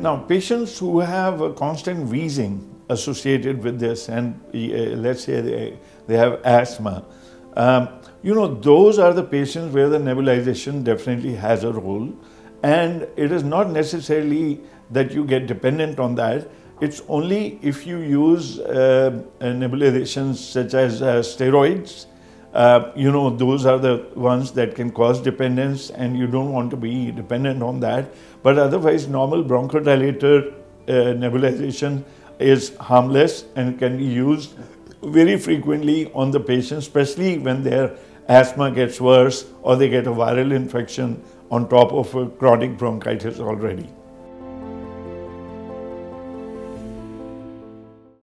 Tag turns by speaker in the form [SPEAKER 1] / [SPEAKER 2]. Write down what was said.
[SPEAKER 1] Now, patients who have a constant wheezing associated with this, and uh, let's say they, they have asthma, um, you know, those are the patients where the nebulization definitely has a role. And it is not necessarily that you get dependent on that. It's only if you use uh, nebulizations such as uh, steroids, uh, you know, those are the ones that can cause dependence, and you don't want to be dependent on that. But otherwise, normal bronchodilator uh, nebulization is harmless and can be used very frequently on the patient, especially when their asthma gets worse or they get a viral infection on top of a chronic bronchitis already.